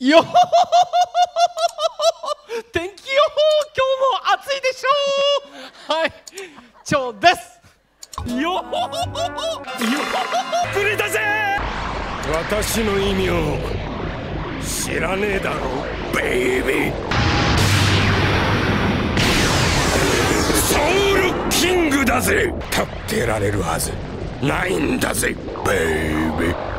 よほほほほ天気予報今日も暑いでしょう。はい。超です。よほほほほよほほくれたぜ。私の意味を知らねえだろベイビー。ソウルキングだぜ。立ってられるはずないんだぜベイビー。